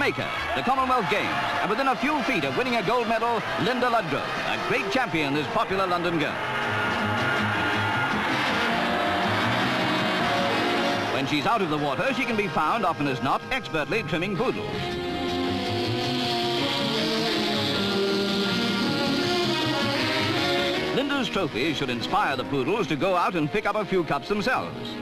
Jamaica, the Commonwealth Games, and within a few feet of winning a gold medal, Linda Ludgrove, a great champion, this popular London girl. When she's out of the water, she can be found, often as not, expertly trimming poodles. Linda's trophy should inspire the poodles to go out and pick up a few cups themselves.